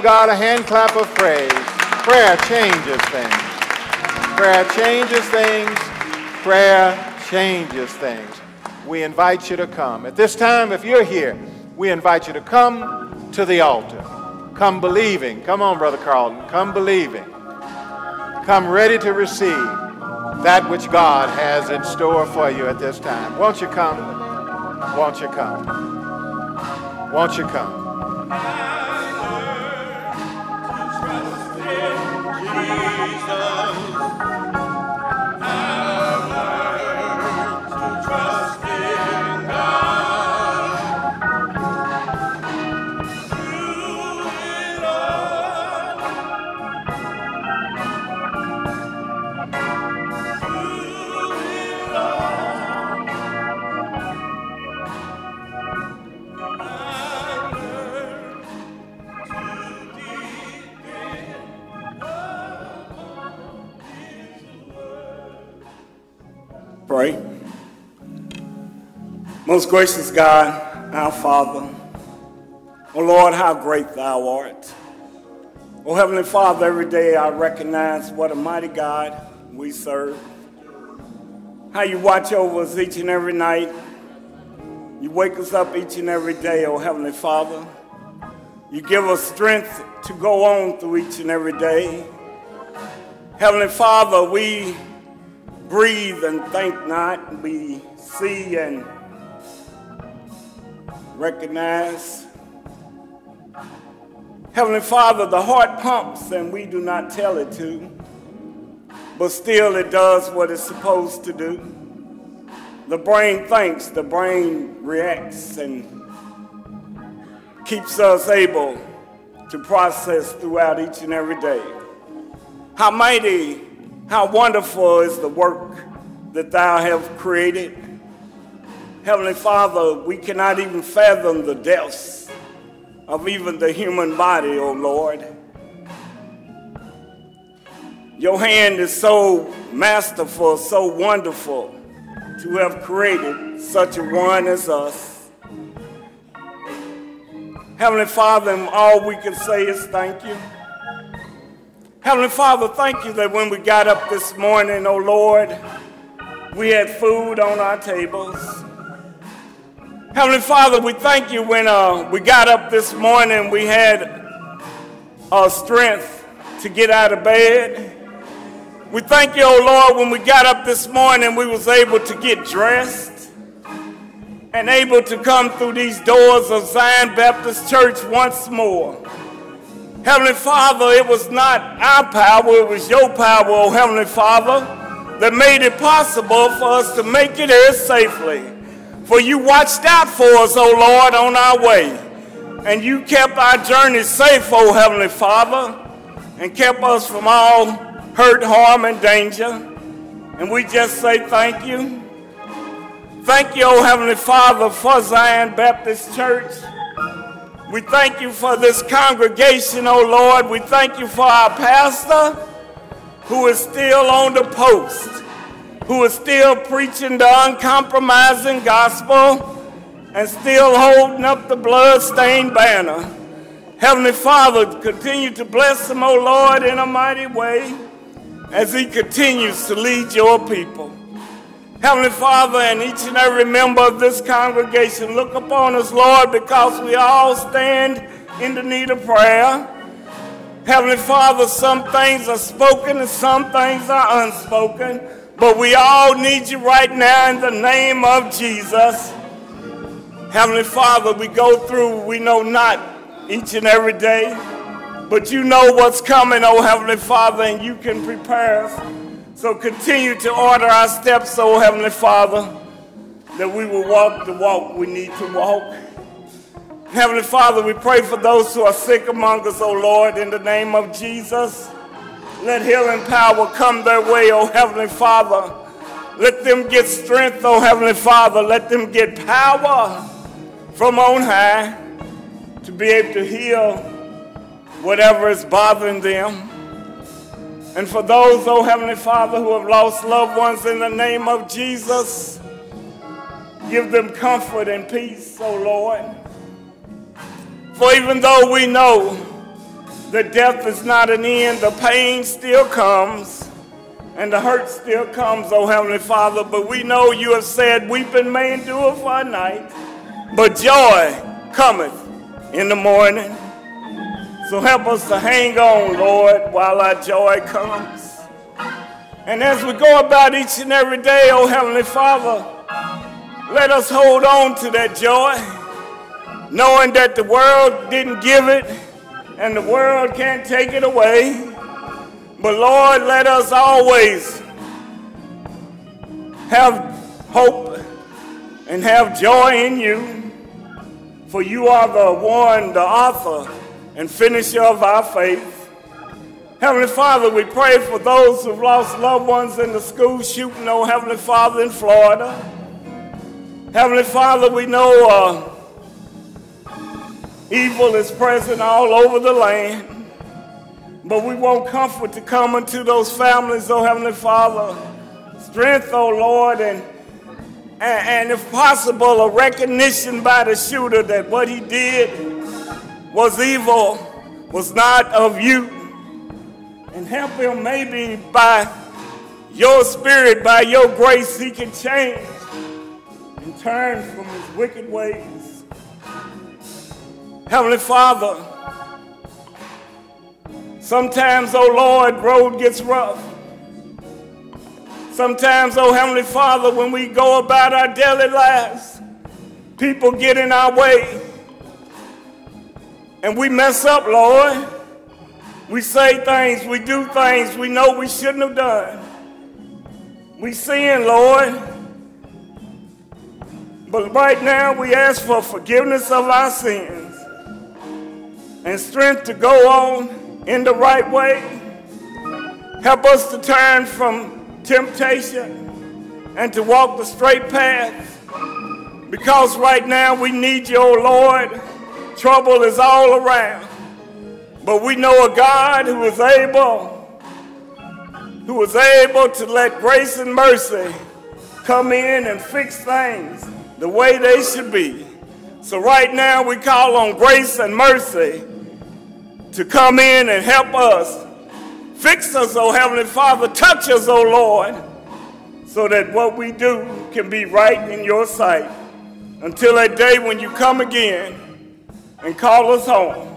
God a hand clap of praise. Prayer changes things. Prayer changes things. Prayer changes things. We invite you to come. At this time, if you're here, we invite you to come to the altar. Come believing. Come on, Brother Carlton. Come believing. Come ready to receive that which God has in store for you at this time. Won't you come? Won't you come? Won't you come? Pray. Most gracious God, our Father, oh Lord, how great thou art. Oh Heavenly Father, every day I recognize what a mighty God we serve. How you watch over us each and every night. You wake us up each and every day, oh Heavenly Father. You give us strength to go on through each and every day. Heavenly Father, we breathe and think not. We see and recognize. Heavenly Father, the heart pumps and we do not tell it to, but still it does what it's supposed to do. The brain thinks, the brain reacts, and keeps us able to process throughout each and every day. How mighty how wonderful is the work that thou have created. Heavenly Father, we cannot even fathom the depths of even the human body, O oh Lord. Your hand is so masterful, so wonderful to have created such a one as us. Heavenly Father, all we can say is thank you. Heavenly Father, thank you that when we got up this morning, oh Lord, we had food on our tables. Heavenly Father, we thank you when uh, we got up this morning, we had uh, strength to get out of bed. We thank you, oh Lord, when we got up this morning, we was able to get dressed and able to come through these doors of Zion Baptist Church once more. Heavenly Father, it was not our power, it was your power, oh Heavenly Father, that made it possible for us to make it here safely. For you watched out for us, O Lord, on our way. And you kept our journey safe, O Heavenly Father, and kept us from all hurt, harm, and danger. And we just say thank you. Thank you, O Heavenly Father, for Zion Baptist Church. We thank you for this congregation, O Lord. We thank you for our pastor who is still on the post, who is still preaching the uncompromising gospel and still holding up the blood-stained banner. Heavenly Father, continue to bless him, oh Lord, in a mighty way as he continues to lead your people. Heavenly Father, and each and every member of this congregation, look upon us, Lord, because we all stand in the need of prayer. Heavenly Father, some things are spoken and some things are unspoken, but we all need you right now in the name of Jesus. Heavenly Father, we go through, we know not each and every day, but you know what's coming, oh Heavenly Father, and you can prepare us. So continue to order our steps, oh Heavenly Father, that we will walk the walk we need to walk. Heavenly Father, we pray for those who are sick among us, oh Lord, in the name of Jesus. Let healing power come their way, oh Heavenly Father. Let them get strength, oh Heavenly Father. Let them get power from on high to be able to heal whatever is bothering them. And for those, oh Heavenly Father, who have lost loved ones in the name of Jesus, give them comfort and peace, oh Lord. For even though we know The death is not an end, the pain still comes, and the hurt still comes, oh Heavenly Father. But we know you have said, Weeping may endure for a night, but joy cometh in the morning. So help us to hang on, Lord, while our joy comes. And as we go about each and every day, oh Heavenly Father, let us hold on to that joy, knowing that the world didn't give it and the world can't take it away. But Lord, let us always have hope and have joy in you, for you are the one, the author and finisher of our faith. Heavenly Father, we pray for those who've lost loved ones in the school shooting, oh Heavenly Father, in Florida. Heavenly Father, we know uh, evil is present all over the land, but we want comfort to come into those families, oh Heavenly Father. Strength, oh Lord, and, and, and if possible, a recognition by the shooter that what he did was evil, was not of you and help him maybe by your spirit, by your grace, he can change and turn from his wicked ways. Heavenly Father, sometimes, oh Lord, road gets rough. Sometimes, oh Heavenly Father, when we go about our daily lives, people get in our way. And we mess up, Lord. We say things, we do things we know we shouldn't have done. We sin, Lord. But right now we ask for forgiveness of our sins and strength to go on in the right way. Help us to turn from temptation and to walk the straight path. Because right now we need you, oh Lord. Trouble is all around. But we know a God who is able, who is able to let grace and mercy come in and fix things the way they should be. So right now we call on grace and mercy to come in and help us. Fix us, oh Heavenly Father. Touch us, oh Lord, so that what we do can be right in your sight. Until that day when you come again and call us home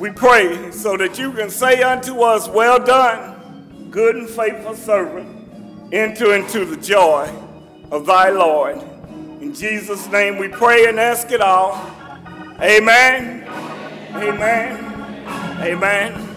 we pray so that you can say unto us, Well done, good and faithful servant, enter into the joy of thy Lord. In Jesus' name we pray and ask it all. Amen. Amen. Amen.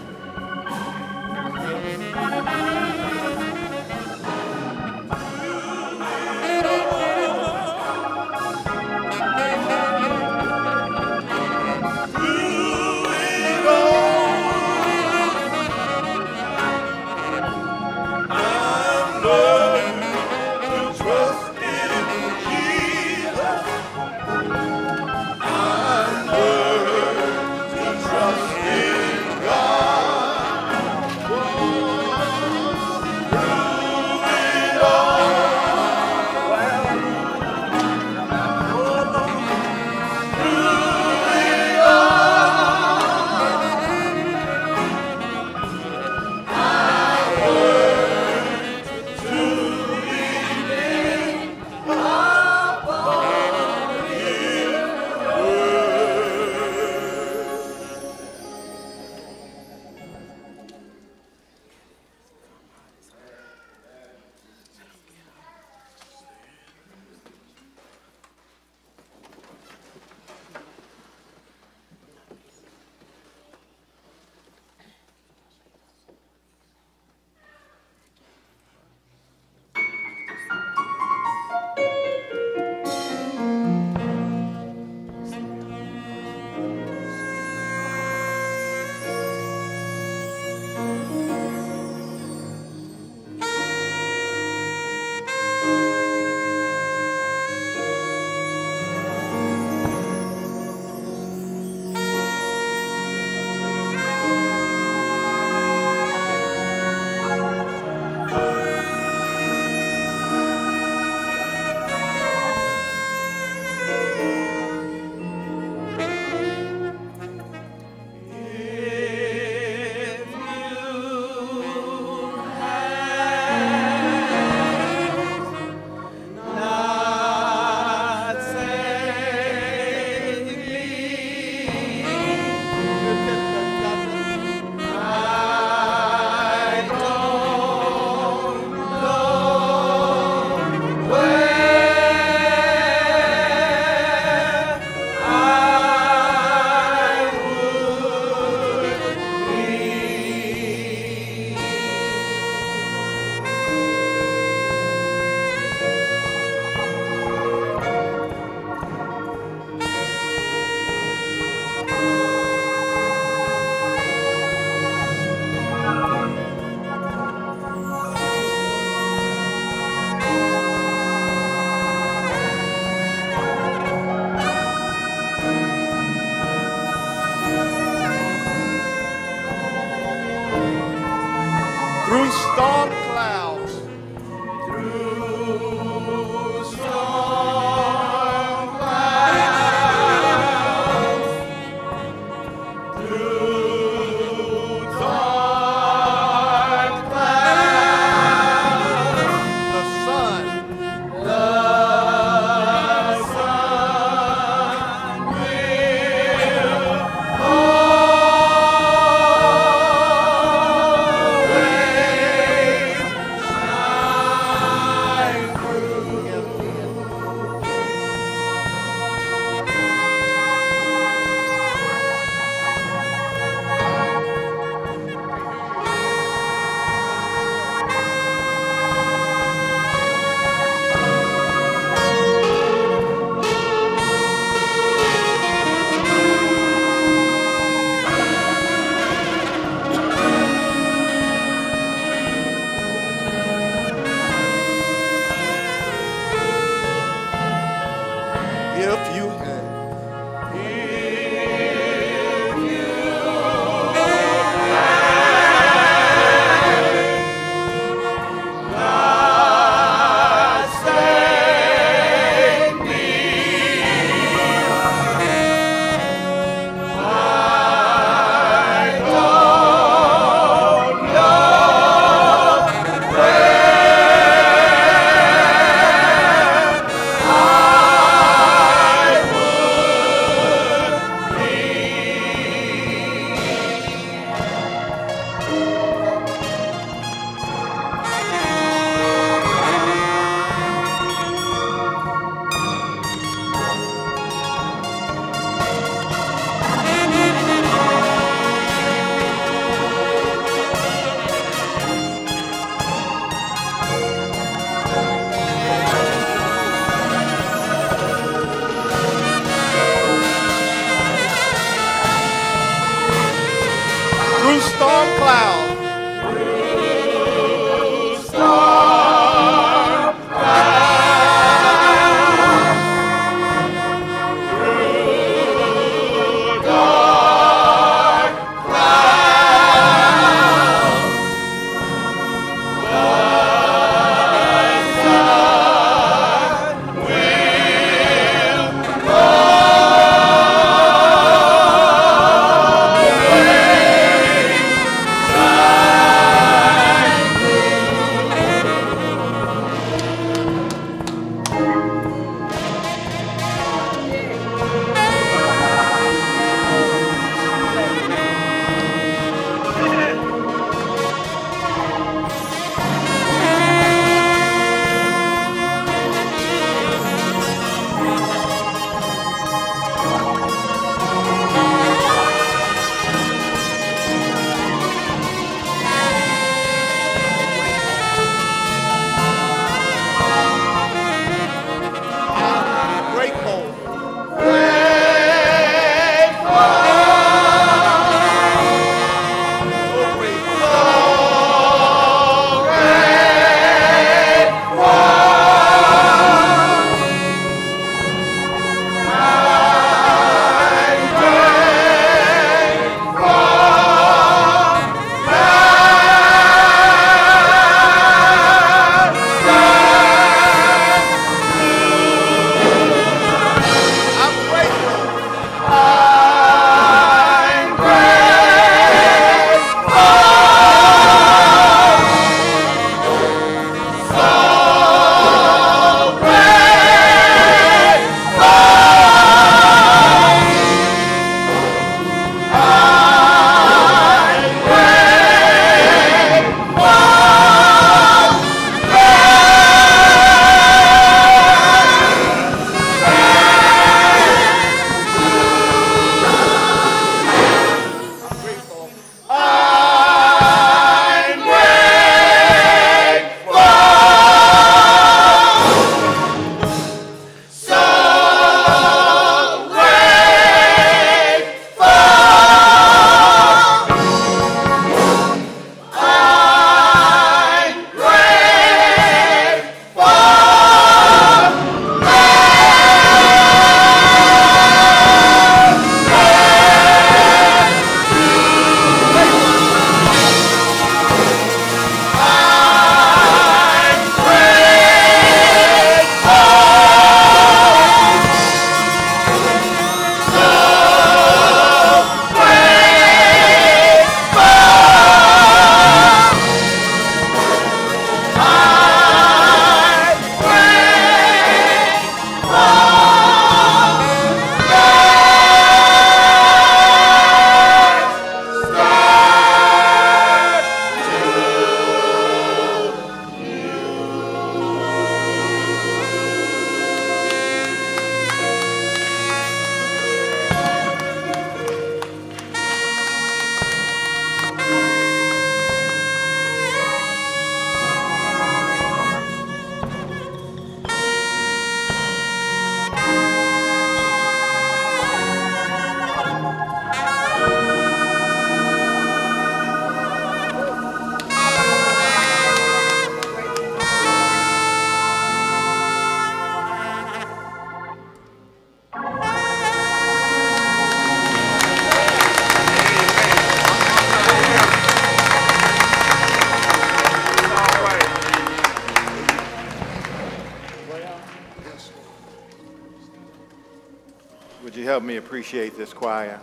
This choir?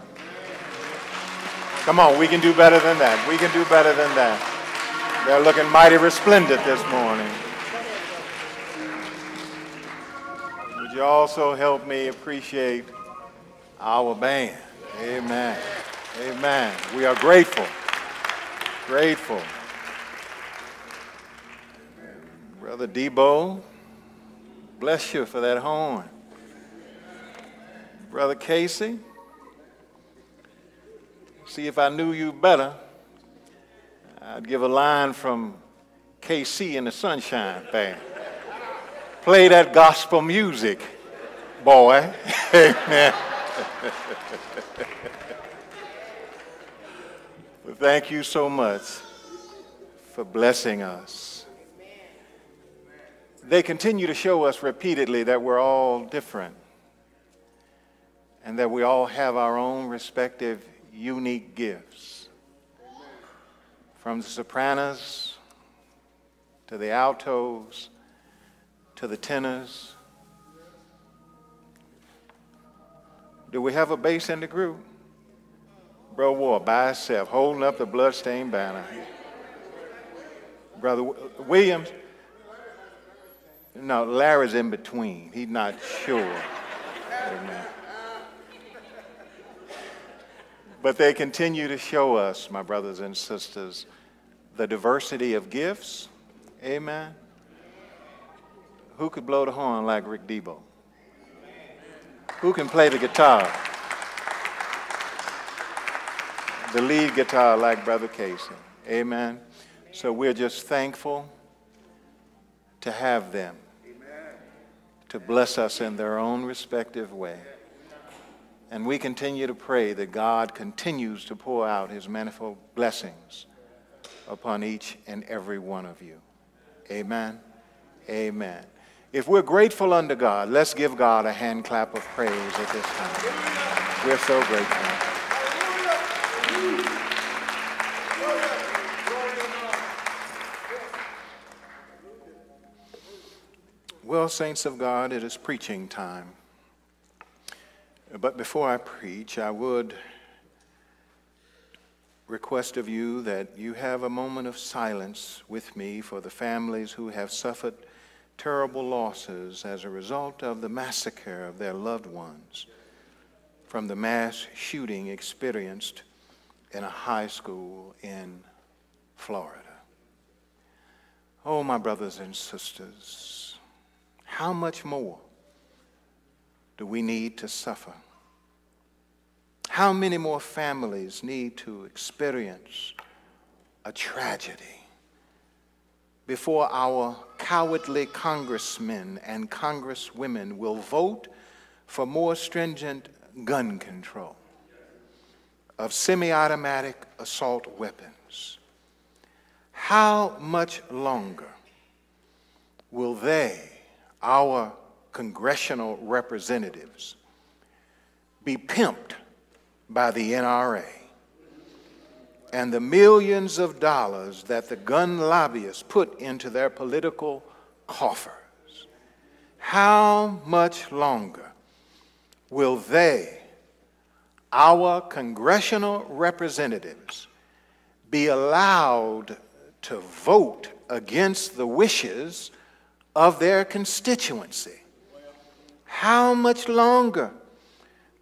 Come on, we can do better than that. We can do better than that. They're looking mighty resplendent this morning. Would you also help me appreciate our band? Amen. Amen. We are grateful. Grateful. Brother Debo, bless you for that horn. Brother Casey, see if I knew you better, I'd give a line from KC and the Sunshine Band. Play that gospel music, boy. Amen. well, thank you so much for blessing us. They continue to show us repeatedly that we're all different and that we all have our own respective unique gifts. From the sopranos to the altos to the tenors. Do we have a bass in the group? Bro War by himself, holding up the bloodstained banner. Brother Williams, no, Larry's in between. He's not sure. Amen. But they continue to show us, my brothers and sisters, the diversity of gifts. Amen. Who could blow the horn like Rick Debo? Who can play the guitar? The lead guitar like Brother Casey. Amen. So we're just thankful to have them to bless us in their own respective way. And we continue to pray that God continues to pour out his manifold blessings upon each and every one of you. Amen. Amen. If we're grateful unto God, let's give God a hand clap of praise at this time. We're so grateful. Well, saints of God, it is preaching time. But before I preach, I would request of you that you have a moment of silence with me for the families who have suffered terrible losses as a result of the massacre of their loved ones from the mass shooting experienced in a high school in Florida. Oh, my brothers and sisters, how much more do we need to suffer? How many more families need to experience a tragedy before our cowardly congressmen and congresswomen will vote for more stringent gun control of semi automatic assault weapons? How much longer will they, our congressional representatives be pimped by the NRA and the millions of dollars that the gun lobbyists put into their political coffers. How much longer will they, our congressional representatives, be allowed to vote against the wishes of their constituency? How much longer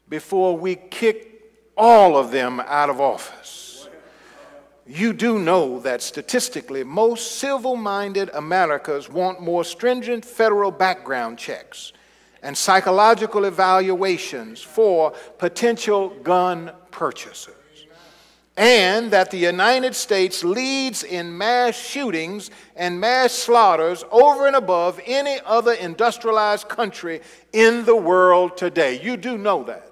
before we kick all of them out of office? You do know that statistically, most civil minded Americans want more stringent federal background checks and psychological evaluations for potential gun purchasers and that the United States leads in mass shootings and mass slaughters over and above any other industrialized country in the world today. You do know that.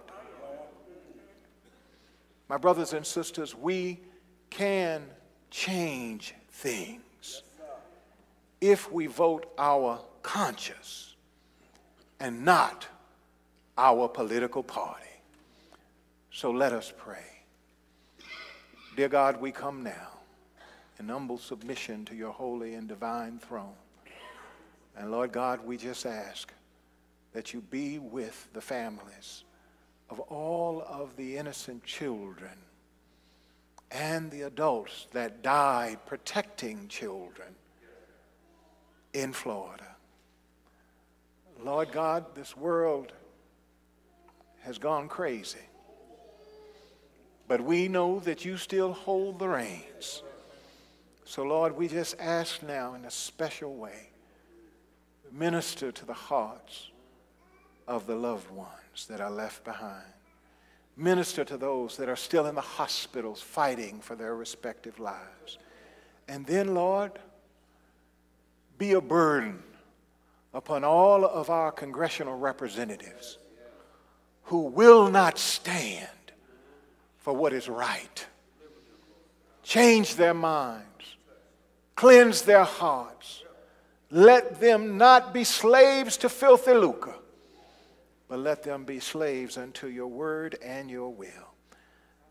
My brothers and sisters, we can change things if we vote our conscience and not our political party. So let us pray. Dear God, we come now in humble submission to your holy and divine throne. And Lord God, we just ask that you be with the families of all of the innocent children and the adults that died protecting children in Florida. Lord God, this world has gone crazy. But we know that you still hold the reins. So, Lord, we just ask now in a special way minister to the hearts of the loved ones that are left behind. Minister to those that are still in the hospitals fighting for their respective lives. And then, Lord, be a burden upon all of our congressional representatives who will not stand for what is right. Change their minds, cleanse their hearts. Let them not be slaves to filthy lucre, but let them be slaves unto your word and your will.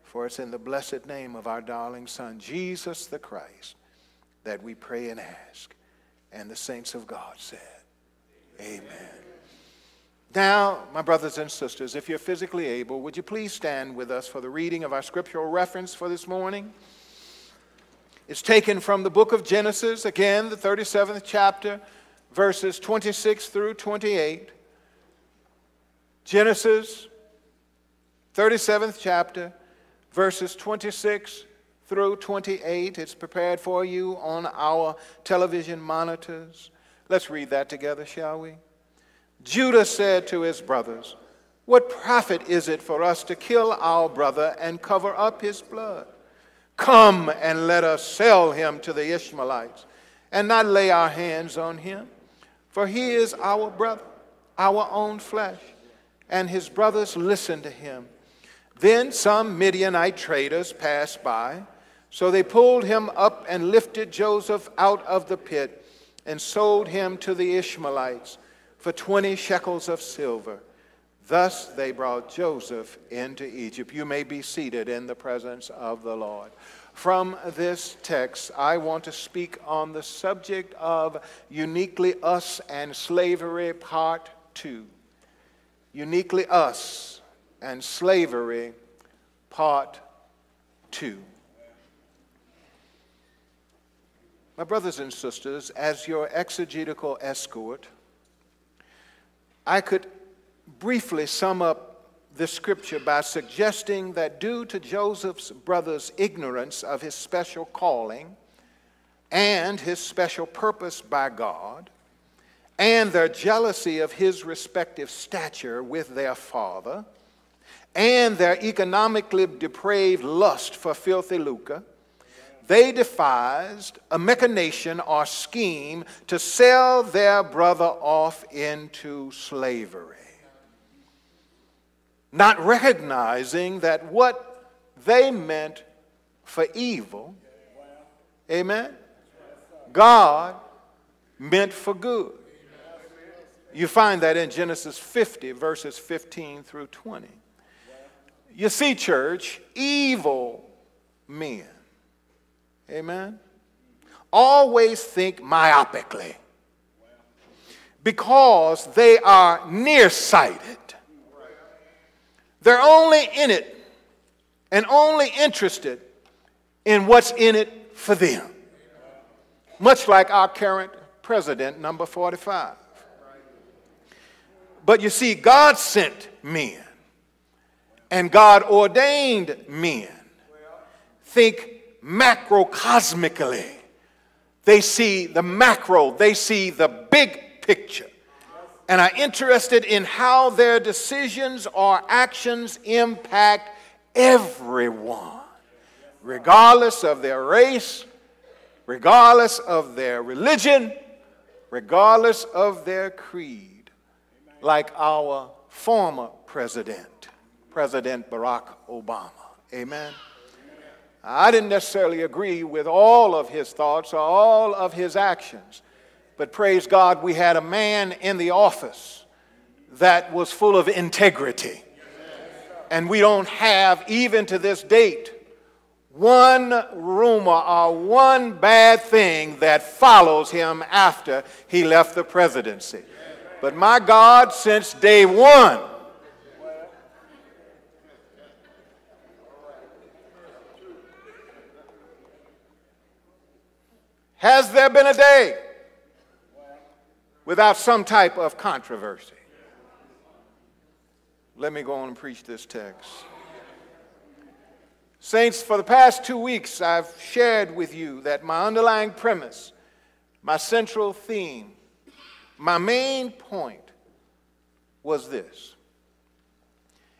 For it's in the blessed name of our darling Son, Jesus the Christ, that we pray and ask. And the saints of God said, Amen. Now, my brothers and sisters, if you're physically able, would you please stand with us for the reading of our scriptural reference for this morning? It's taken from the book of Genesis, again, the 37th chapter, verses 26 through 28. Genesis, 37th chapter, verses 26 through 28. It's prepared for you on our television monitors. Let's read that together, shall we? Judah said to his brothers, What profit is it for us to kill our brother and cover up his blood? Come and let us sell him to the Ishmaelites and not lay our hands on him, for he is our brother, our own flesh. And his brothers listened to him. Then some Midianite traders passed by. So they pulled him up and lifted Joseph out of the pit and sold him to the Ishmaelites for 20 shekels of silver. Thus they brought Joseph into Egypt. You may be seated in the presence of the Lord. From this text, I want to speak on the subject of uniquely us and slavery, part two. Uniquely us and slavery, part two. My brothers and sisters, as your exegetical escort, I could briefly sum up the scripture by suggesting that due to Joseph's brothers' ignorance of his special calling and his special purpose by God, and their jealousy of his respective stature with their father, and their economically depraved lust for filthy lucre, they devised a machination or scheme to sell their brother off into slavery. Not recognizing that what they meant for evil, amen, God meant for good. You find that in Genesis 50, verses 15 through 20. You see, church, evil men Amen. Always think myopically because they are nearsighted. They're only in it and only interested in what's in it for them. Much like our current president, number 45. But you see, God sent men and God ordained men. Think macrocosmically. They see the macro, they see the big picture, and are interested in how their decisions or actions impact everyone, regardless of their race, regardless of their religion, regardless of their creed, like our former president, President Barack Obama. Amen. I didn't necessarily agree with all of his thoughts or all of his actions, but praise God, we had a man in the office that was full of integrity. And we don't have, even to this date, one rumor or one bad thing that follows him after he left the presidency. But my God, since day one, Has there been a day without some type of controversy? Let me go on and preach this text. Saints, for the past two weeks, I've shared with you that my underlying premise, my central theme, my main point was this.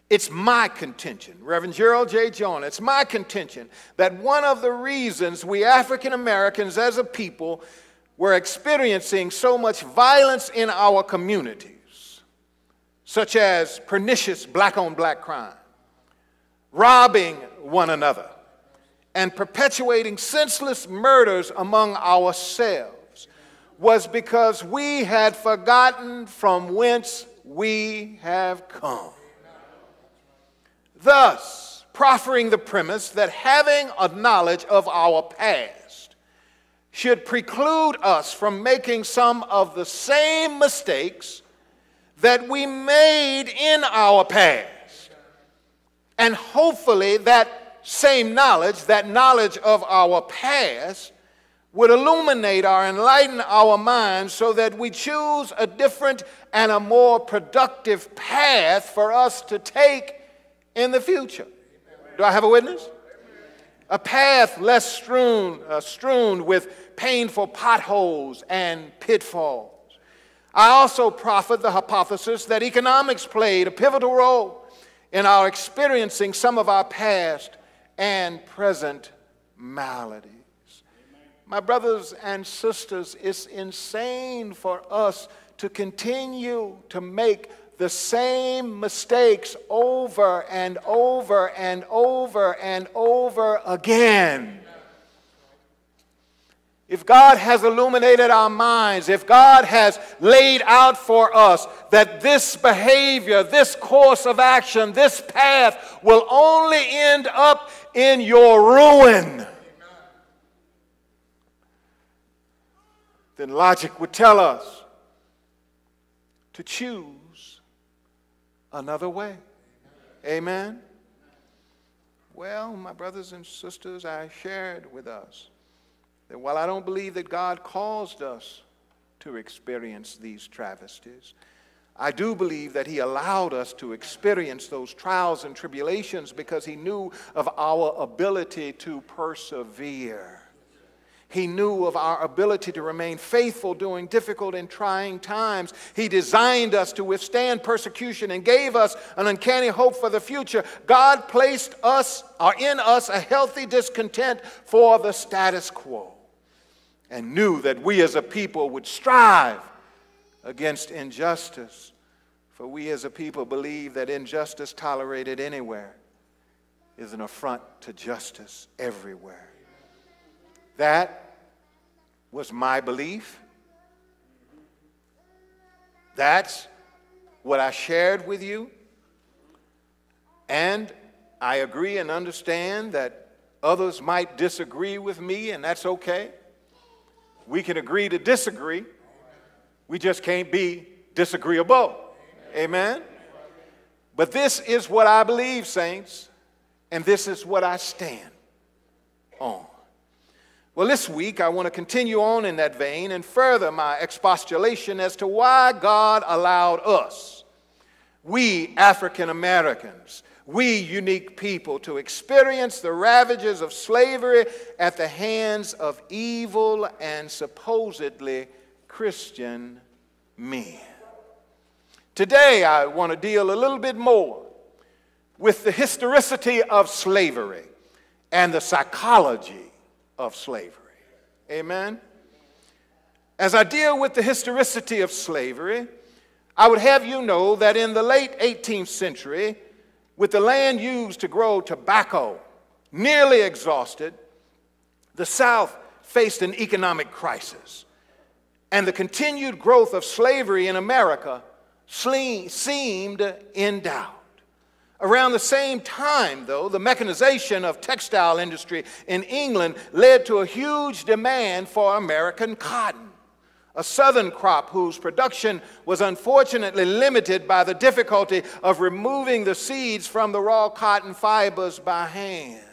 It's my contention, Reverend Gerald J. Joiner, it's my contention that one of the reasons we African Americans as a people were experiencing so much violence in our communities, such as pernicious black on black crime, robbing one another, and perpetuating senseless murders among ourselves, was because we had forgotten from whence we have come. Thus, proffering the premise that having a knowledge of our past should preclude us from making some of the same mistakes that we made in our past. And hopefully, that same knowledge, that knowledge of our past, would illuminate or enlighten our minds so that we choose a different and a more productive path for us to take in the future. Do I have a witness? A path less strewn, uh, strewn with painful potholes and pitfalls. I also profit the hypothesis that economics played a pivotal role in our experiencing some of our past and present maladies. My brothers and sisters, it's insane for us to continue to make the same mistakes over and over and over and over again. If God has illuminated our minds, if God has laid out for us that this behavior, this course of action, this path will only end up in your ruin, then logic would tell us to choose another way. Amen. Well, my brothers and sisters, I shared with us that while I don't believe that God caused us to experience these travesties, I do believe that He allowed us to experience those trials and tribulations because He knew of our ability to persevere. He knew of our ability to remain faithful during difficult and trying times. He designed us to withstand persecution and gave us an uncanny hope for the future. God placed us or in us a healthy discontent for the status quo and knew that we as a people would strive against injustice. For we as a people believe that injustice tolerated anywhere is an affront to justice everywhere. That was my belief. That's what I shared with you. And I agree and understand that others might disagree with me, and that's okay. We can agree to disagree. We just can't be disagreeable. Amen? But this is what I believe, saints, and this is what I stand on. Well, this week I want to continue on in that vein and further my expostulation as to why God allowed us, we African Americans, we unique people, to experience the ravages of slavery at the hands of evil and supposedly Christian men. Today I want to deal a little bit more with the historicity of slavery and the psychology of slavery. Amen? As I deal with the historicity of slavery, I would have you know that in the late 18th century, with the land used to grow tobacco nearly exhausted, the South faced an economic crisis. And the continued growth of slavery in America seemed in doubt. Around the same time, though, the mechanization of textile industry in England led to a huge demand for American cotton, a southern crop whose production was unfortunately limited by the difficulty of removing the seeds from the raw cotton fibers by hand.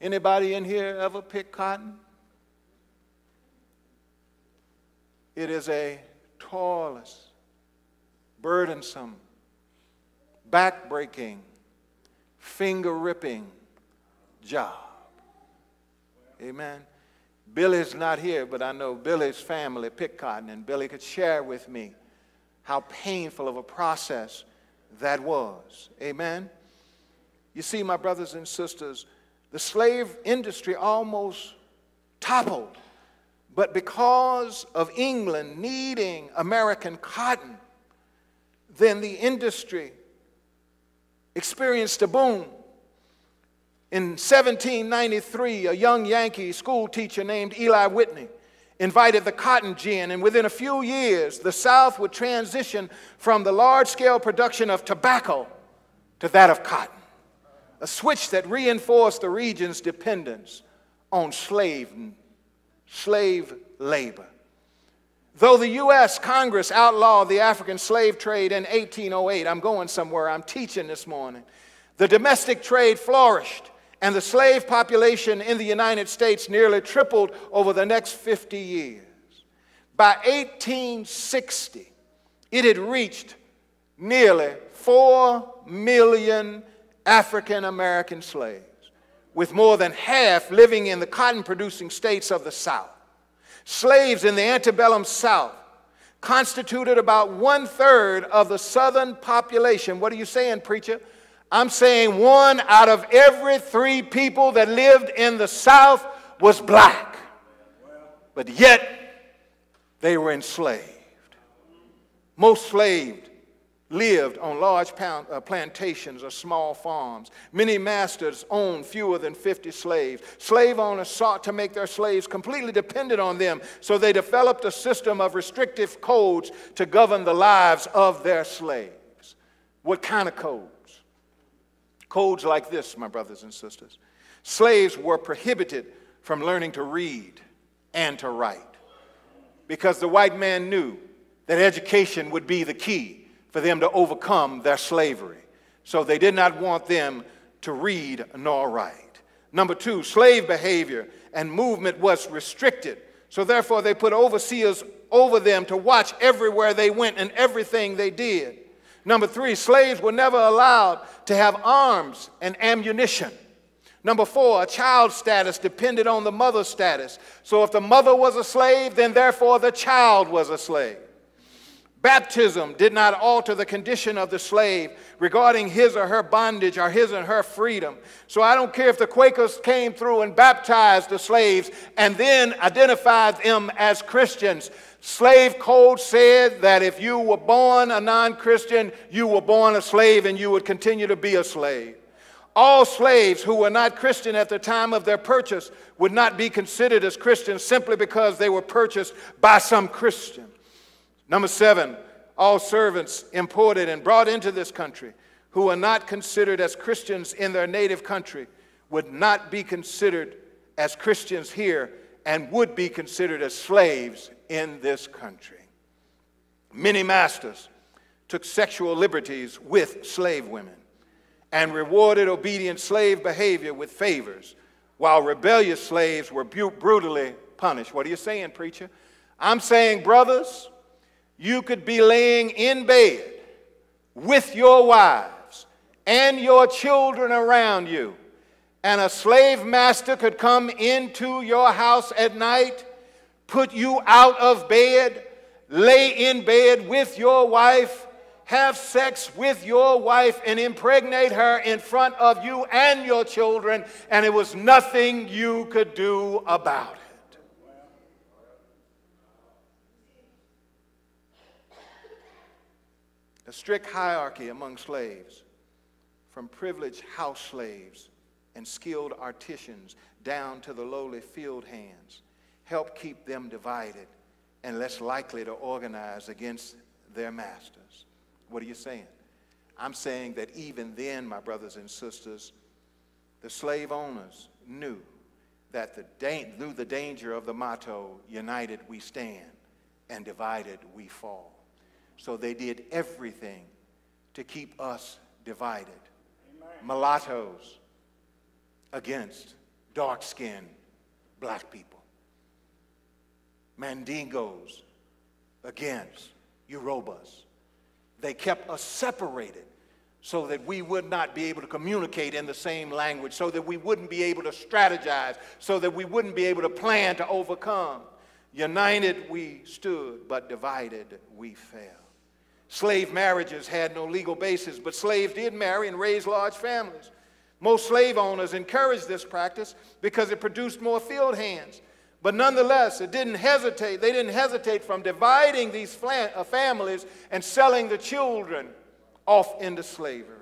Anybody in here ever pick cotton? It is a toilless, burdensome, back-breaking, finger-ripping job. Amen. Billy's not here, but I know Billy's family picked cotton, and Billy could share with me how painful of a process that was. Amen. You see, my brothers and sisters, the slave industry almost toppled. But because of England needing American cotton, then the industry experienced a boom. In 1793, a young Yankee school teacher named Eli Whitney invited the cotton gin, and within a few years, the South would transition from the large scale production of tobacco to that of cotton, a switch that reinforced the region's dependence on slave, slave labor. Though the U.S. Congress outlawed the African slave trade in 1808, I'm going somewhere, I'm teaching this morning, the domestic trade flourished and the slave population in the United States nearly tripled over the next 50 years. By 1860, it had reached nearly 4 million African American slaves, with more than half living in the cotton producing states of the South. Slaves in the antebellum South constituted about one third of the Southern population. What are you saying, preacher? I'm saying one out of every three people that lived in the South was black. But yet, they were enslaved. Most slaved lived on large uh, plantations or small farms. Many masters owned fewer than 50 slaves. Slave owners sought to make their slaves completely dependent on them, so they developed a system of restrictive codes to govern the lives of their slaves. What kind of codes? Codes like this, my brothers and sisters. Slaves were prohibited from learning to read and to write because the white man knew that education would be the key for them to overcome their slavery. So they did not want them to read nor write. Number two, slave behavior and movement was restricted. So therefore, they put overseers over them to watch everywhere they went and everything they did. Number three, slaves were never allowed to have arms and ammunition. Number four, a child's status depended on the mother's status. So if the mother was a slave, then therefore the child was a slave. Baptism did not alter the condition of the slave regarding his or her bondage or his or her freedom. So I don't care if the Quakers came through and baptized the slaves and then identified them as Christians. Slave code said that if you were born a non Christian, you were born a slave and you would continue to be a slave. All slaves who were not Christian at the time of their purchase would not be considered as Christians simply because they were purchased by some Christian. Number seven, all servants imported and brought into this country who are not considered as Christians in their native country would not be considered as Christians here and would be considered as slaves in this country. Many masters took sexual liberties with slave women and rewarded obedient slave behavior with favors, while rebellious slaves were brutally punished. What are you saying, preacher? I'm saying, brothers, you could be laying in bed with your wives and your children around you, and a slave master could come into your house at night put you out of bed, lay in bed with your wife, have sex with your wife, and impregnate her in front of you and your children, and it was nothing you could do about it. A strict hierarchy among slaves, from privileged house slaves and skilled artisans down to the lowly field hands help keep them divided and less likely to organize against their masters. What are you saying? I'm saying that even then, my brothers and sisters, the slave owners knew that the da- knew the danger of the motto, united we stand and divided we fall. So they did everything to keep us divided. Amen. Mulattoes against dark skinned black people. Mandingos against Yorubas. They kept us separated so that we would not be able to communicate in the same language, so that we wouldn't be able to strategize, so that we wouldn't be able to plan to overcome. United we stood, but divided we fell. Slave marriages had no legal basis, but slaves did marry and raise large families. Most slave owners encouraged this practice because it produced more field hands. But nonetheless, it didn't hesitate. They didn't hesitate from dividing these uh, families and selling the children off into slavery.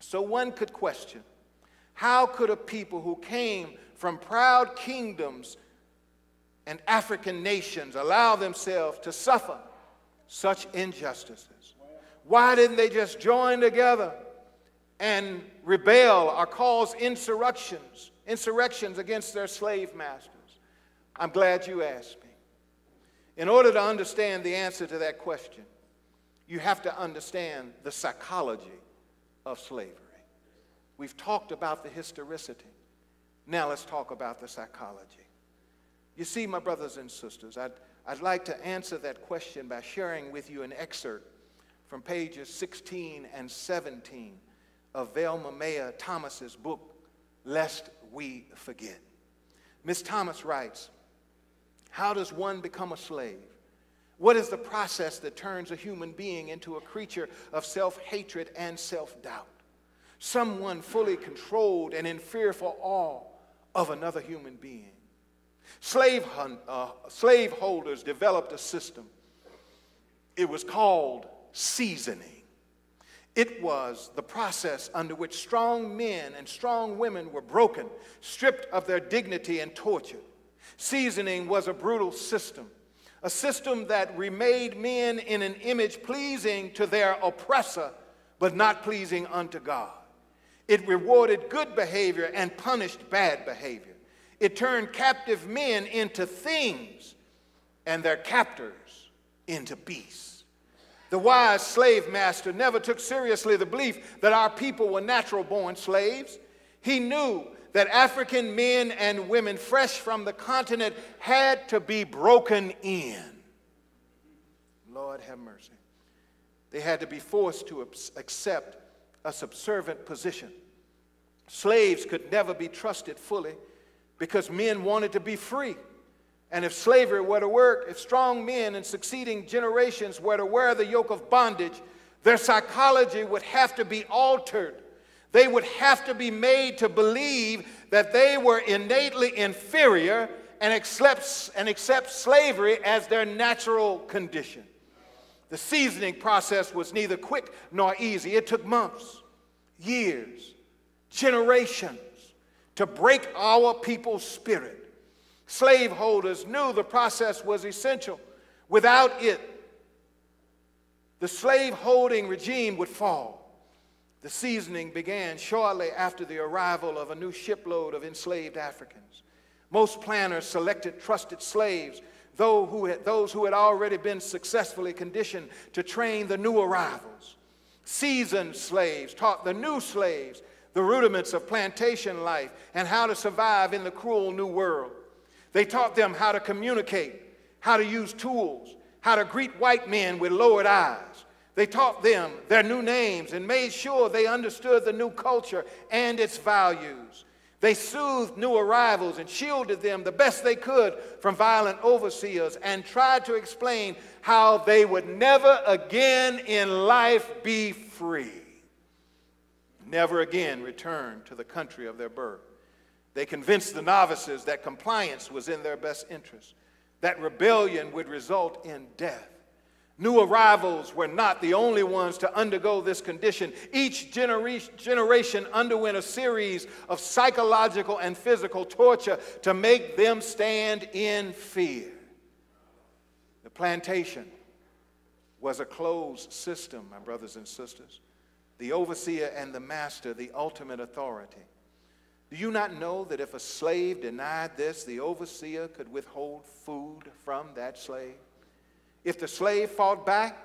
So one could question how could a people who came from proud kingdoms and African nations allow themselves to suffer such injustices? Why didn't they just join together and rebel or cause insurrections, insurrections against their slave masters? I'm glad you asked me. In order to understand the answer to that question, you have to understand the psychology of slavery. We've talked about the historicity. Now let's talk about the psychology. You see, my brothers and sisters, I'd, I'd like to answer that question by sharing with you an excerpt from pages 16 and 17 of Velma Maia Thomas's book, Lest We Forget. Miss Thomas writes, How does one become a slave? What is the process that turns a human being into a creature of self hatred and self doubt? Someone fully controlled and in fearful awe of another human being. Slave, hunt, uh, slaveholders developed a system. It was called seasoning. It was the process under which strong men and strong women were broken, stripped of their dignity, and tortured. Seasoning was a brutal system a system that remade men in an image pleasing to their oppressor, but not pleasing unto God. It rewarded good behavior and punished bad behavior. It turned captive men into things and their captors into beasts. The wise slave master never took seriously the belief that our people were natural born slaves. He knew that African men and women fresh from the continent had to be broken in. Lord have mercy. They had to be forced to accept a subservient position. Slaves could never be trusted fully because men wanted to be free. And if slavery were to work, if strong men in succeeding generations were to wear the yoke of bondage, their psychology would have to be altered they would have to be made to believe that they were innately inferior and accept, and accept slavery as their natural condition. The seasoning process was neither quick nor easy. It took months, years, generations to break our people's spirit. Slaveholders knew the process was essential. Without it, the slave-holding regime would fall. The seasoning began shortly after the arrival of a new shipload of enslaved Africans. Most planners selected trusted slaves, who had, those who had already been successfully conditioned to train the new arrivals. Seasoned slaves taught the new slaves the rudiments of plantation life and how to survive in the cruel new world. They taught them how to communicate, how to use tools, how to greet white men with lowered eyes, they taught them their new names and made sure they understood the new culture and its values. They soothed new arrivals and shielded them the best they could from violent overseers and tried to explain how they would never again in life be free, never again return to the country of their birth. They convinced the novices that compliance was in their best interest, that rebellion would result in death New arrivals were not the only ones to undergo this condition. Each genera- generation underwent a series of psychological and physical torture to make them stand in fear. The plantation was a closed system, my brothers and sisters. The overseer and the master, the ultimate authority. Do you not know that if a slave denied this, the overseer could withhold food from that slave? If the slave fought back,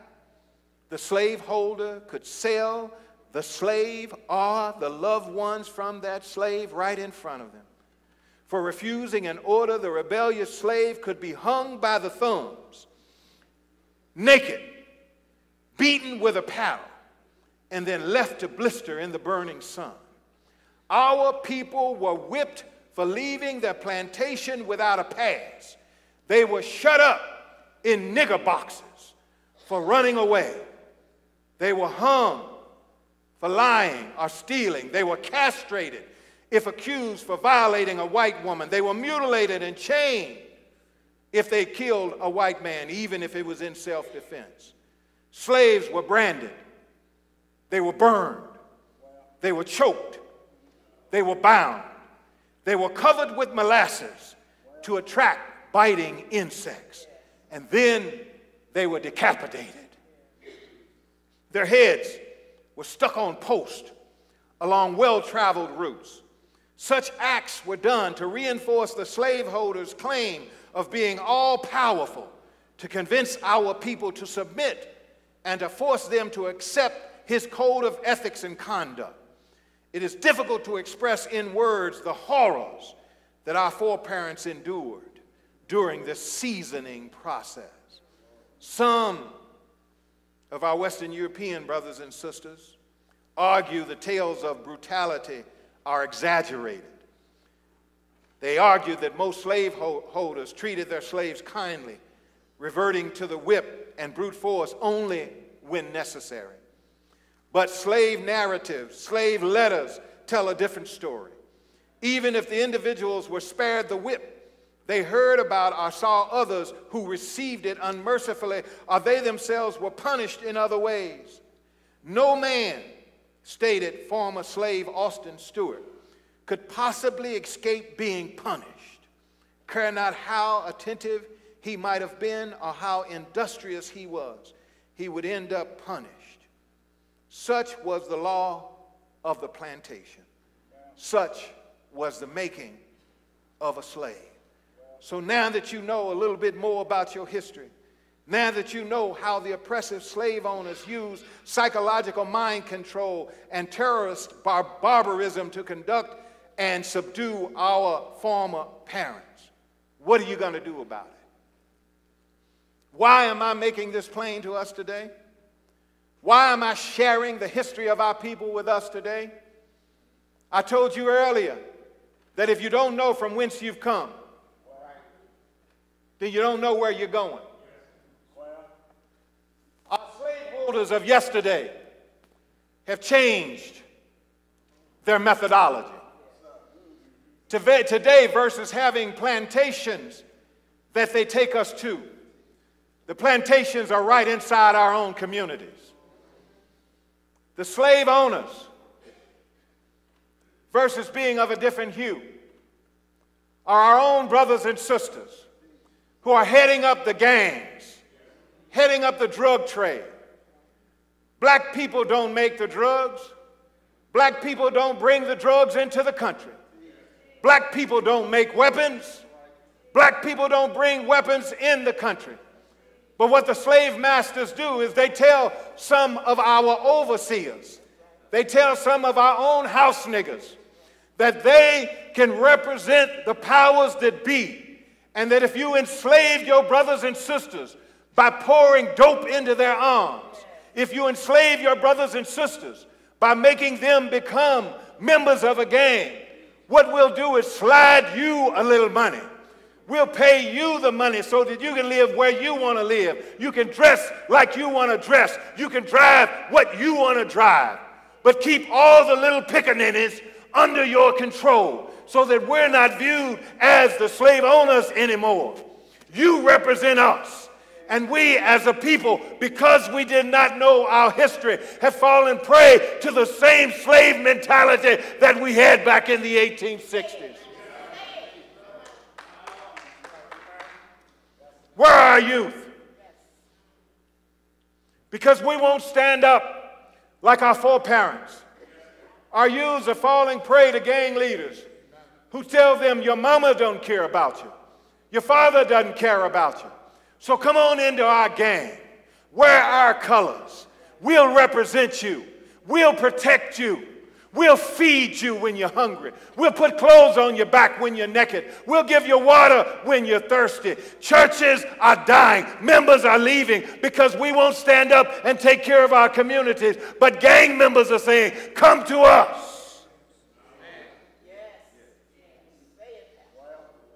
the slaveholder could sell the slave or the loved ones from that slave right in front of them. For refusing an order, the rebellious slave could be hung by the thumbs. naked, beaten with a paddle, and then left to blister in the burning sun. Our people were whipped for leaving their plantation without a pass. They were shut up in nigger boxes for running away. They were hung for lying or stealing. They were castrated if accused for violating a white woman. They were mutilated and chained if they killed a white man, even if it was in self defense. Slaves were branded, they were burned, they were choked, they were bound, they were covered with molasses to attract biting insects, and then they were decapitated. Their heads were stuck on posts along well traveled routes. Such acts were done to reinforce the slaveholders' claim of being all powerful, to convince our people to submit, and to force them to accept his code of ethics and conduct. It is difficult to express in words the horrors that our foreparents endured during this seasoning process. Some of our Western European brothers and sisters argue the tales of brutality are exaggerated. They argue that most slaveholders treated their slaves kindly, reverting to the whip and brute force only when necessary. But slave narratives, slave letters tell a different story. Even if the individuals were spared the whip, they heard about or saw others who received it unmercifully, or they themselves were punished in other ways. No man, stated former slave Austin Stewart, could possibly escape being punished, care not how attentive he might have been or how industrious he was, he would end up punished. Such was the law of the plantation. Such was the making of a slave. So now that you know a little bit more about your history, now that you know how the oppressive slave owners used psychological mind control and terrorist bar barbarism to conduct and subdue our former parents, what are you going to do about it? Why am I making this plain to us today? Why am I sharing the history of our people with us today? I told you earlier that if you don't know from whence you've come, then you don't know where you're going. Our slaveholders of yesterday have changed their methodology. Today, versus having plantations that they take us to, the plantations are right inside our own communities. The slave owners, versus being of a different hue, are our own brothers and sisters who are heading up the gangs, heading up the drug trade. Black people don't make the drugs. Black people don't bring the drugs into the country. Black people don't make weapons. Black people don't bring weapons in the country. But what the slave masters do is they tell some of our overseers, they tell some of our own house niggas that they can represent the powers that be and that if you enslave your brothers and sisters by pouring dope into their arms, if you enslave your brothers and sisters by making them become members of a gang, what we'll do is slide you a little money. We'll pay you the money so that you can live where you want to live. You can dress like you want to dress. You can drive what you want to drive. But keep all the little pickaninnies under your control so that we're not viewed as the slave owners anymore. You represent us. And we as a people, because we did not know our history, have fallen prey to the same slave mentality that we had back in the 1860s. Where are our youth? Because we won't stand up like our foreparents. Our youths are falling prey to gang leaders who tell them your mama don't care about you. Your father doesn't care about you. So come on into our gang. Wear our colors. We'll represent you. We'll protect you. We'll feed you when you're hungry. We'll put clothes on your back when you're naked. We'll give you water when you're thirsty. Churches are dying. Members are leaving because we won't stand up and take care of our communities. But gang members are saying, Come to us.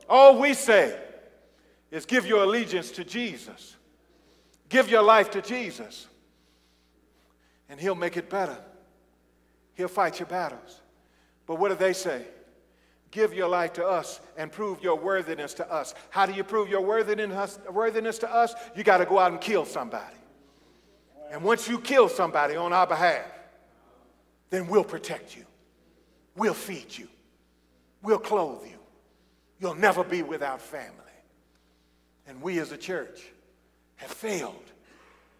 All we say is give your allegiance to Jesus, give your life to Jesus, and He'll make it better. He'll fight your battles. But what do they say? Give your life to us and prove your worthiness to us. How do you prove your worthiness, to us? You got to go out and kill somebody. And once you kill somebody on our behalf, then we'll protect you. We'll feed you. We'll clothe you. You'll never be without family. And we as a church have failed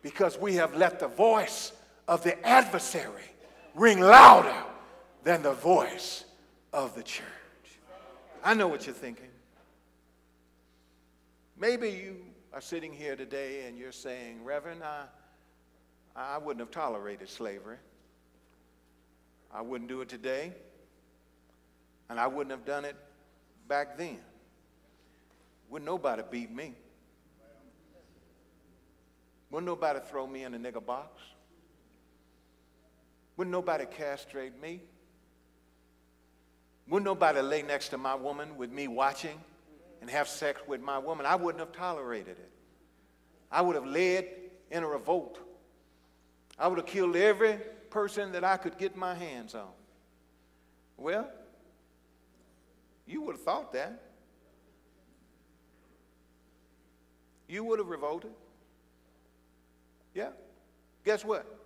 because we have let the voice of the adversary ring louder than the voice of the church. I know what you're thinking. Maybe you are sitting here today and you're saying, Reverend, I, I wouldn't have tolerated slavery. I wouldn't do it today, and I wouldn't have done it back then. Wouldn't nobody beat me. Wouldn't nobody throw me in a nigger box. Wouldn't nobody castrate me? Wouldn't nobody lay next to my woman with me watching and have sex with my woman? I wouldn't have tolerated it. I would have led in a revolt. I would have killed every person that I could get my hands on. Well, you would have thought that. You would have revolted. Yeah. Guess what?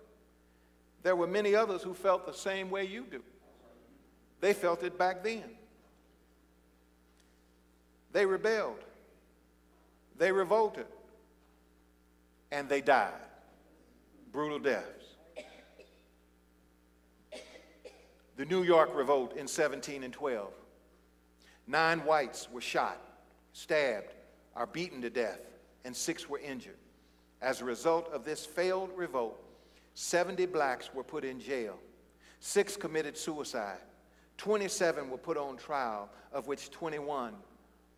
There were many others who felt the same way you do. They felt it back then. They rebelled. They revolted. And they died. Brutal deaths. The New York Revolt in 17 and 12. Nine whites were shot, stabbed, or beaten to death, and six were injured. As a result of this failed revolt, 70 blacks were put in jail. Six committed suicide. 27 were put on trial, of which 21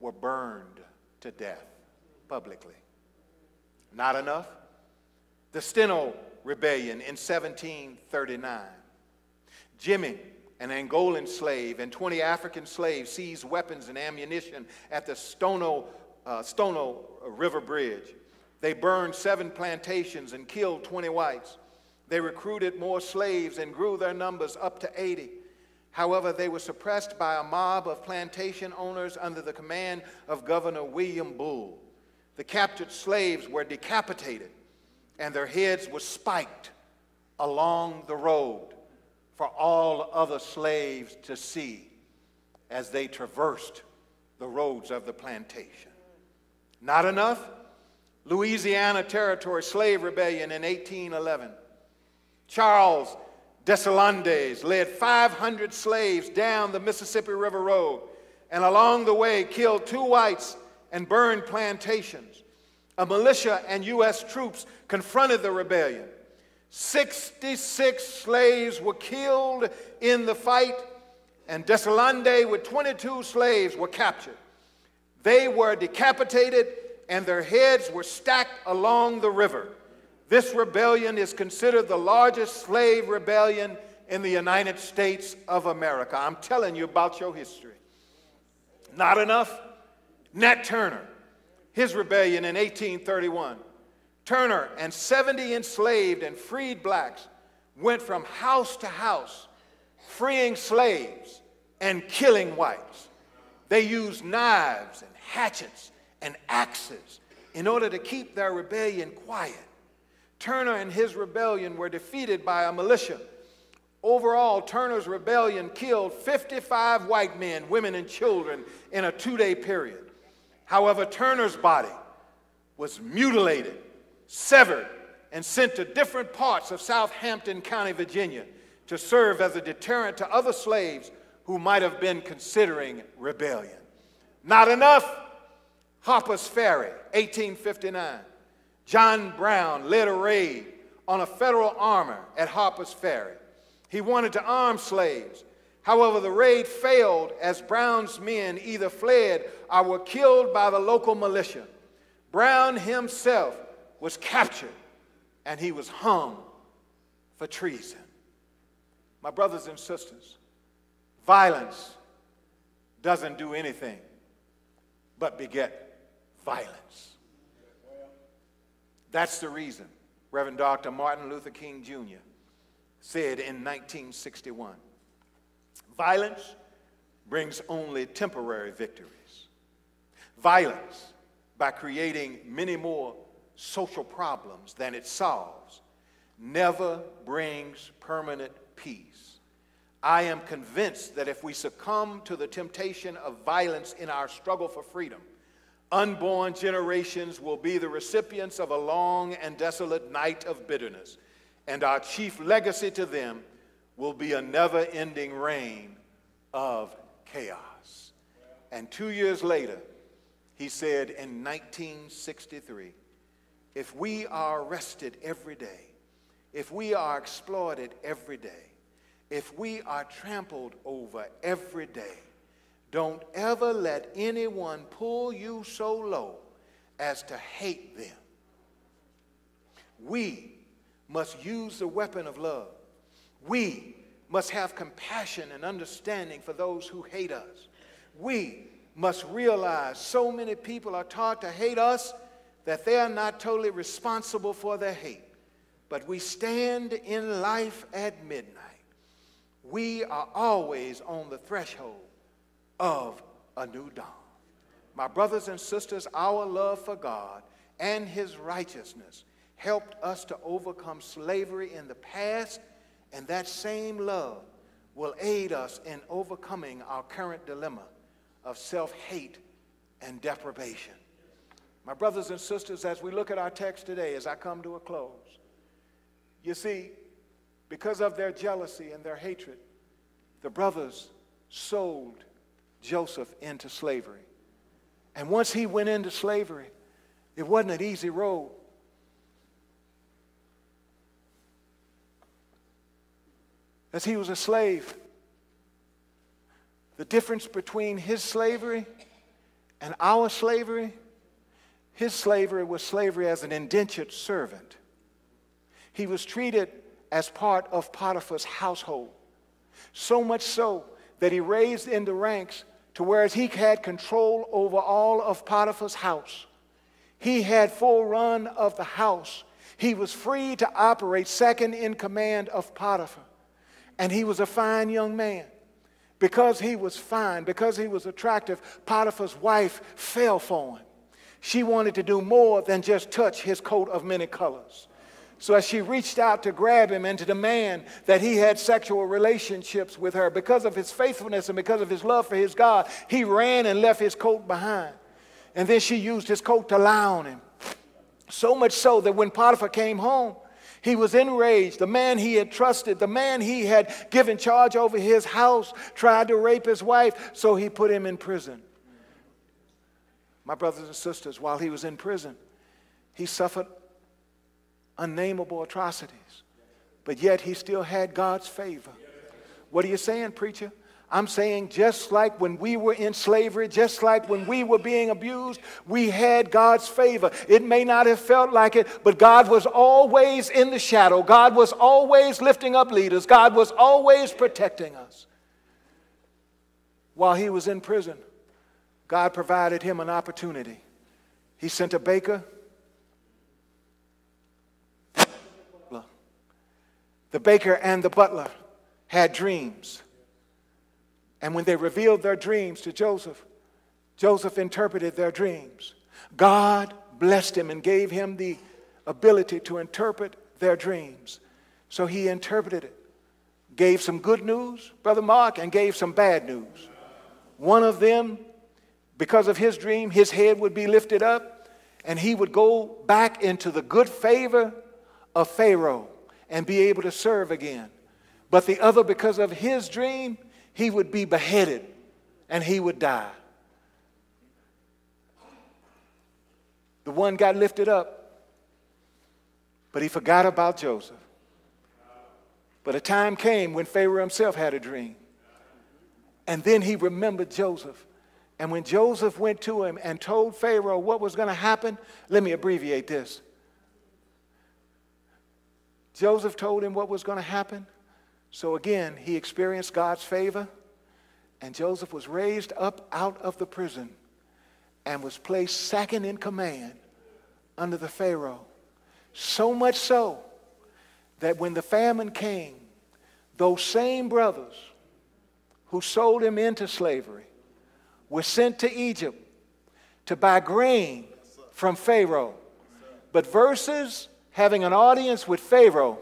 were burned to death publicly. Not enough? The Stono Rebellion in 1739. Jimmy, an Angolan slave, and 20 African slaves seized weapons and ammunition at the Stono, uh, Stono River Bridge. They burned seven plantations and killed 20 whites. They recruited more slaves and grew their numbers up to 80. However, they were suppressed by a mob of plantation owners under the command of Governor William Bull. The captured slaves were decapitated and their heads were spiked along the road for all other slaves to see as they traversed the roads of the plantation. Not enough? Louisiana Territory Slave Rebellion in 1811. Charles Deslandes led 500 slaves down the Mississippi River Road and along the way killed two whites and burned plantations. A militia and U.S. troops confronted the rebellion. 66 slaves were killed in the fight, and Deslandes with 22 slaves were captured. They were decapitated and their heads were stacked along the river. This rebellion is considered the largest slave rebellion in the United States of America. I'm telling you about your history. Not enough? Nat Turner, his rebellion in 1831. Turner and 70 enslaved and freed blacks went from house to house, freeing slaves and killing whites. They used knives and hatchets and axes in order to keep their rebellion quiet. Turner and his rebellion were defeated by a militia. Overall, Turner's rebellion killed 55 white men, women, and children in a two day period. However, Turner's body was mutilated, severed, and sent to different parts of Southampton County, Virginia, to serve as a deterrent to other slaves who might have been considering rebellion. Not enough? Harper's Ferry, 1859. John Brown led a raid on a federal armor at Harper's Ferry. He wanted to arm slaves. However, the raid failed as Brown's men either fled or were killed by the local militia. Brown himself was captured and he was hung for treason. My brothers and sisters, violence doesn't do anything but beget violence. That's the reason Reverend Dr. Martin Luther King Jr. said in 1961 violence brings only temporary victories. Violence, by creating many more social problems than it solves, never brings permanent peace. I am convinced that if we succumb to the temptation of violence in our struggle for freedom, unborn generations will be the recipients of a long and desolate night of bitterness, and our chief legacy to them will be a never ending reign of chaos. And two years later, he said in 1963 if we are arrested every day, if we are exploited every day, if we are trampled over every day, don't ever let anyone pull you so low as to hate them. We must use the weapon of love. We must have compassion and understanding for those who hate us. We must realize so many people are taught to hate us that they are not totally responsible for their hate. But we stand in life at midnight we are always on the threshold of a new dawn. My brothers and sisters, our love for God and His righteousness helped us to overcome slavery in the past, and that same love will aid us in overcoming our current dilemma of self hate and deprivation. My brothers and sisters, as we look at our text today, as I come to a close, you see, because of their jealousy and their hatred, the brothers sold Joseph into slavery. And once he went into slavery, it wasn't an easy road. As he was a slave, the difference between his slavery and our slavery, his slavery was slavery as an indentured servant. He was treated as part of Potiphar's household. So much so that he raised in the ranks to whereas he had control over all of Potiphar's house. He had full run of the house. He was free to operate second in command of Potiphar. And he was a fine young man. Because he was fine, because he was attractive, Potiphar's wife fell for him. She wanted to do more than just touch his coat of many colors. So as she reached out to grab him and to demand that he had sexual relationships with her, because of his faithfulness and because of his love for his God, he ran and left his coat behind. And then she used his coat to lie on him. So much so that when Potiphar came home, he was enraged. The man he had trusted, the man he had given charge over his house, tried to rape his wife, so he put him in prison. My brothers and sisters, while he was in prison, he suffered unnameable atrocities. But yet he still had God's favor. What are you saying, preacher? I'm saying just like when we were in slavery, just like when we were being abused, we had God's favor. It may not have felt like it, but God was always in the shadow. God was always lifting up leaders. God was always protecting us. While he was in prison, God provided him an opportunity. He sent a baker The baker and the butler had dreams. And when they revealed their dreams to Joseph, Joseph interpreted their dreams. God blessed him and gave him the ability to interpret their dreams. So he interpreted it, gave some good news, Brother Mark, and gave some bad news. One of them, because of his dream, his head would be lifted up and he would go back into the good favor of Pharaoh and be able to serve again. But the other, because of his dream, he would be beheaded and he would die. The one got lifted up, but he forgot about Joseph. But a time came when Pharaoh himself had a dream. And then he remembered Joseph. And when Joseph went to him and told Pharaoh what was going to happen, let me abbreviate this. Joseph told him what was going to happen. So again, he experienced God's favor. And Joseph was raised up out of the prison and was placed second in command under the Pharaoh. So much so that when the famine came, those same brothers who sold him into slavery were sent to Egypt to buy grain from Pharaoh. But versus having an audience with Pharaoh,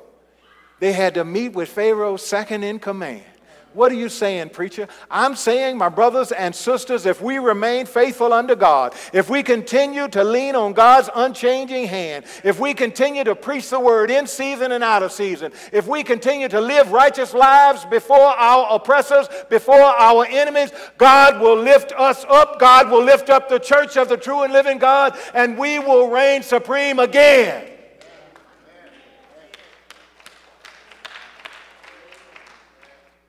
they had to meet with Pharaoh's second in command. What are you saying, preacher? I'm saying, my brothers and sisters, if we remain faithful unto God, if we continue to lean on God's unchanging hand, if we continue to preach the word in season and out of season, if we continue to live righteous lives before our oppressors, before our enemies, God will lift us up. God will lift up the church of the true and living God, and we will reign supreme again.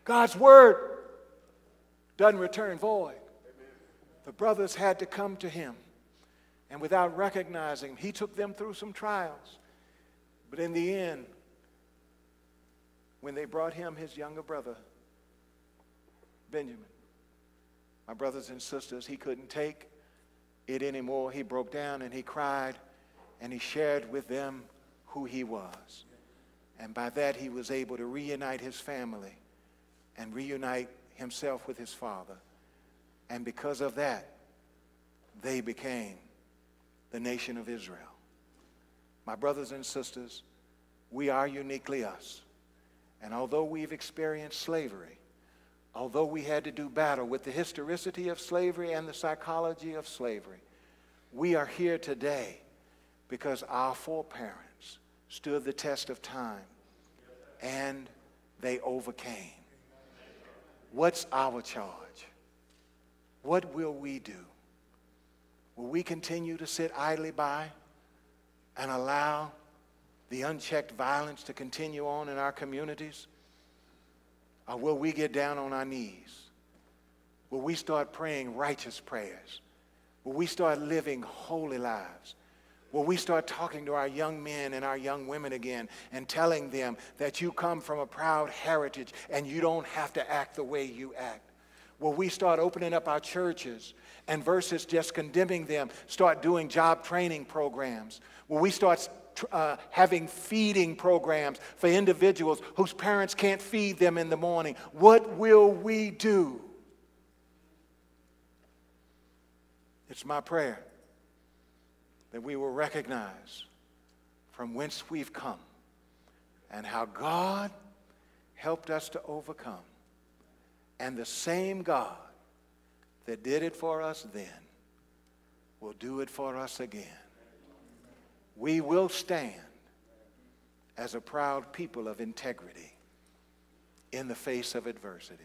God's word doesn't return void. The brothers had to come to him. And without recognizing, him, he took them through some trials. But in the end, when they brought him his younger brother, Benjamin, my brothers and sisters, he couldn't take it anymore. He broke down and he cried and he shared with them who he was. And by that, he was able to reunite his family and reunite himself with his father. And because of that, they became the nation of Israel. My brothers and sisters, we are uniquely us. And although we've experienced slavery, although we had to do battle with the historicity of slavery and the psychology of slavery, we are here today because our foreparents stood the test of time and they overcame. What's our charge? What will we do? Will we continue to sit idly by and allow the unchecked violence to continue on in our communities? Or will we get down on our knees? Will we start praying righteous prayers? Will we start living holy lives? Will we start talking to our young men and our young women again and telling them that you come from a proud heritage and you don't have to act the way you act? Will we start opening up our churches and versus just condemning them, start doing job training programs? Will we start uh, having feeding programs for individuals whose parents can't feed them in the morning? What will we do? It's my prayer that we will recognize from whence we've come and how God helped us to overcome. And the same God that did it for us then will do it for us again. We will stand as a proud people of integrity in the face of adversity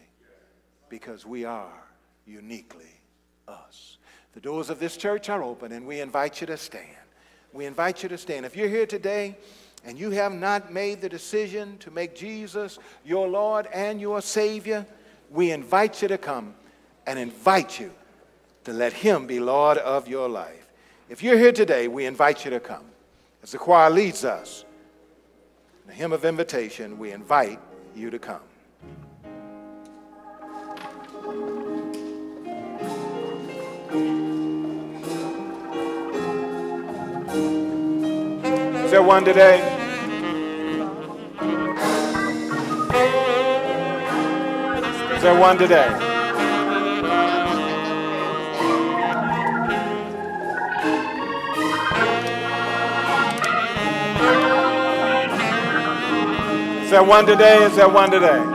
because we are uniquely us. The doors of this church are open, and we invite you to stand. We invite you to stand. If you're here today and you have not made the decision to make Jesus your Lord and your Savior, we invite you to come and invite you to let Him be Lord of your life. If you're here today, we invite you to come. As the choir leads us, the hymn of invitation, we invite you to come. There one today? Is there one today? Is there one today? Is there one today?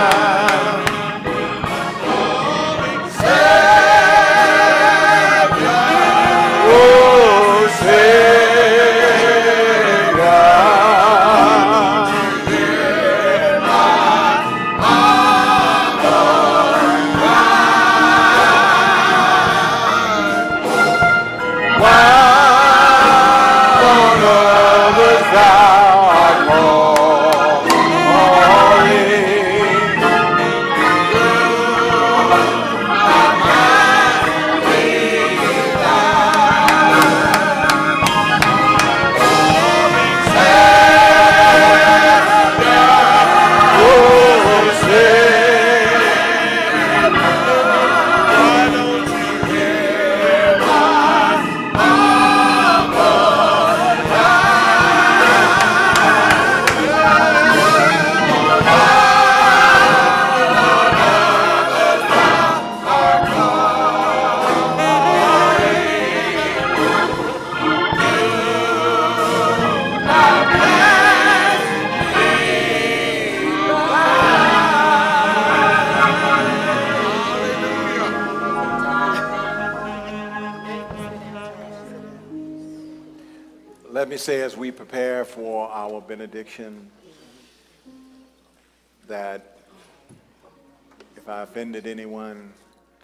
offended anyone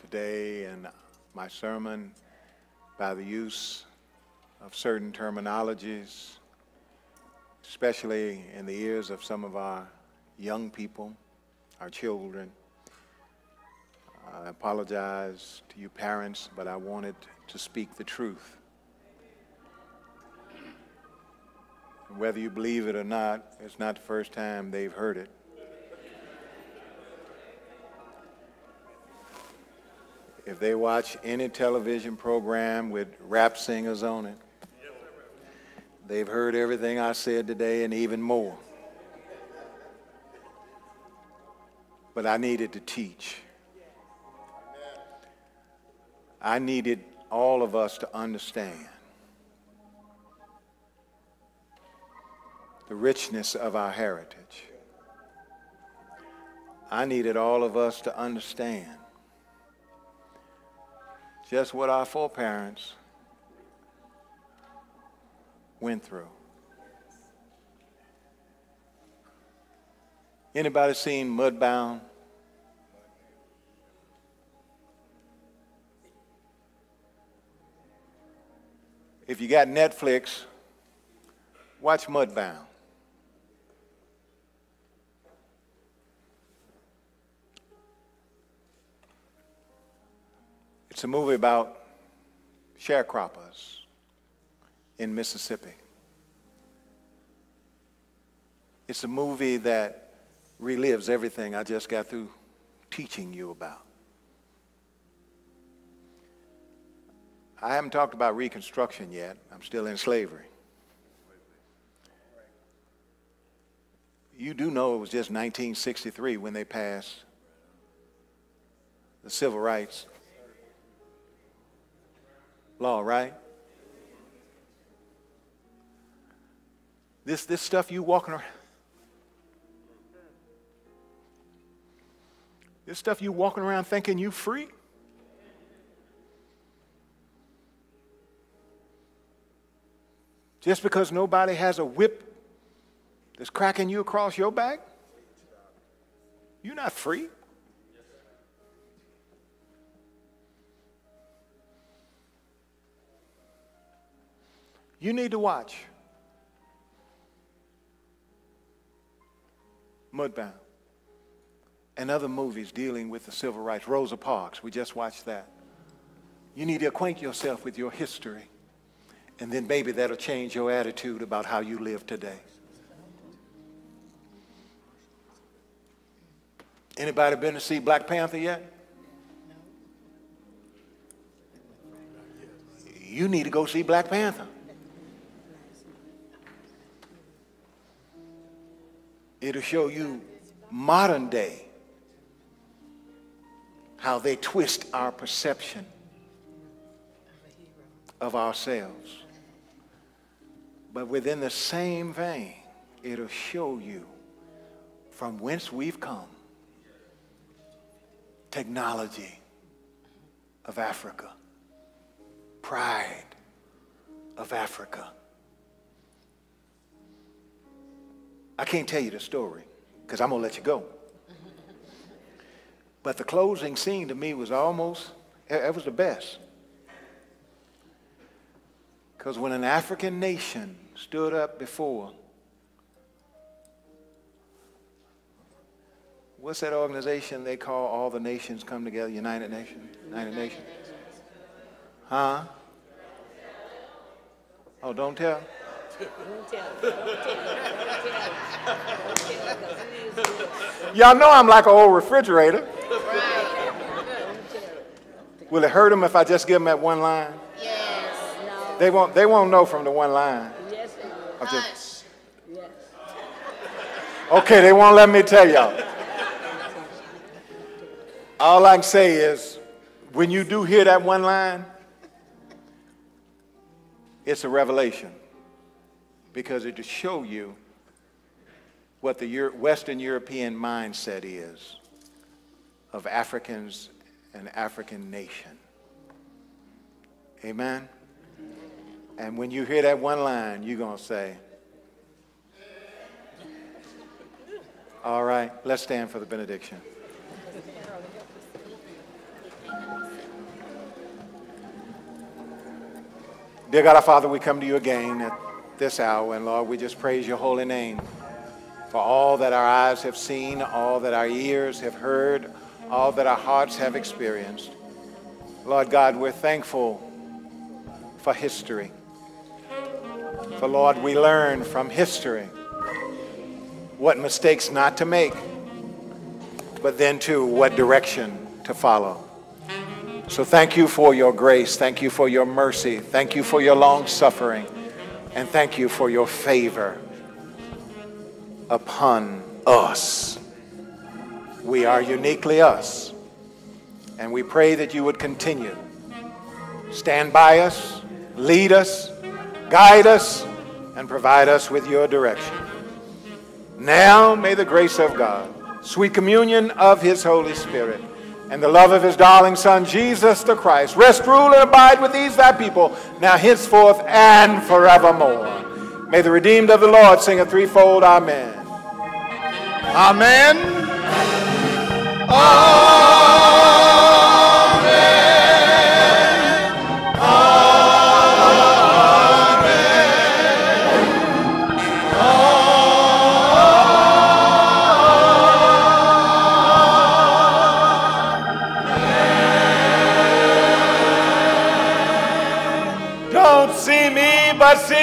today in my sermon by the use of certain terminologies, especially in the ears of some of our young people, our children, I apologize to you parents, but I wanted to speak the truth. Whether you believe it or not, it's not the first time they've heard it. If they watch any television program with rap singers on it, they've heard everything I said today and even more. But I needed to teach. I needed all of us to understand the richness of our heritage. I needed all of us to understand just what our foreparents went through. Anybody seen Mudbound? If you got Netflix, watch Mudbound. It's a movie about sharecroppers in Mississippi. It's a movie that relives everything I just got through teaching you about. I haven't talked about Reconstruction yet. I'm still in slavery. You do know it was just 1963 when they passed the Civil Rights law, right? This, this stuff you walking around. This stuff you walking around thinking you free. Just because nobody has a whip that's cracking you across your back, you're not free. You need to watch Mudbound and other movies dealing with the civil rights. Rosa Parks, we just watched that. You need to acquaint yourself with your history, and then maybe that'll change your attitude about how you live today. Anybody been to see Black Panther yet? You need to go see Black Panther. It'll show you modern day how they twist our perception of ourselves. But within the same vein, it'll show you from whence we've come. Technology of Africa. Pride of Africa. I can't tell you the story because I'm going to let you go. But the closing scene to me was almost, it was the best. Because when an African nation stood up before, what's that organization they call all the nations come together? United Nations? United Nations? Huh? Oh, don't tell. Y'all know I'm like an old refrigerator. Will it hurt them if I just give them that one line? Yes. No. They won't, they won't know from the one line. Yes, it will. I'll just- Yes. okay, they won't let me tell y'all. All I can say is when you do hear that one line, it's a revelation because it to show you what the Euro- Western European mindset is of Africans and African nation. Amen? And when you hear that one line, you're going to say, All right, let's stand for the benediction. Dear God, our Father, we come to you again this hour, and Lord, we just praise your holy name for all that our eyes have seen, all that our ears have heard, all that our hearts have experienced. Lord God, we're thankful for history. For Lord, we learn from history what mistakes not to make, but then too what direction to follow. So thank you for your grace. Thank you for your mercy. Thank you for your long suffering. And thank you for your favor upon us. We are uniquely us. And we pray that you would continue. Stand by us, lead us, guide us, and provide us with your direction. Now may the grace of God, sweet communion of his Holy Spirit, and the love of his darling Son, Jesus the Christ, rest, rule, and abide with these thy people, now henceforth and forevermore. May the redeemed of the Lord sing a threefold Amen. Amen. Don't see